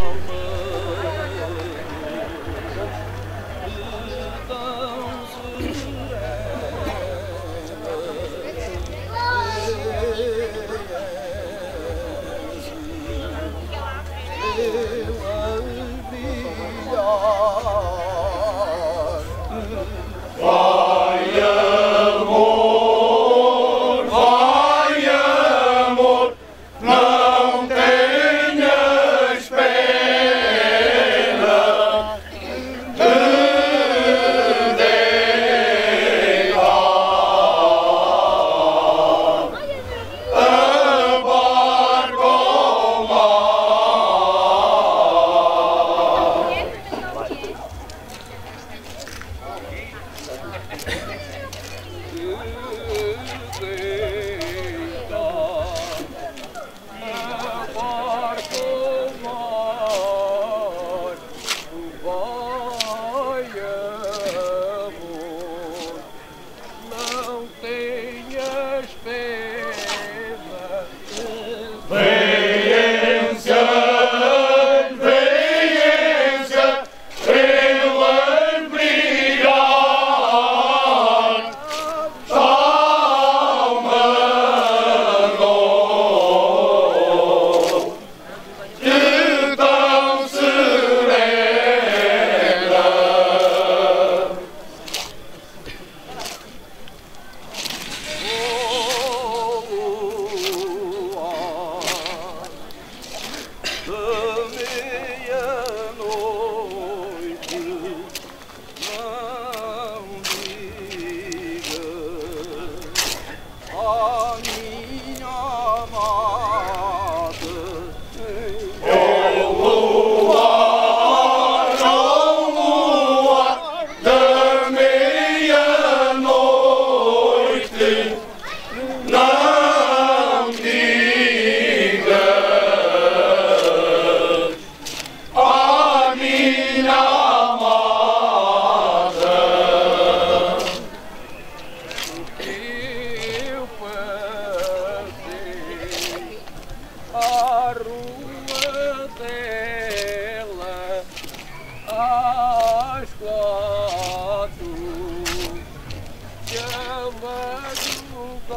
alma Praise 이념하듯 rua dela às quatro da madrugada.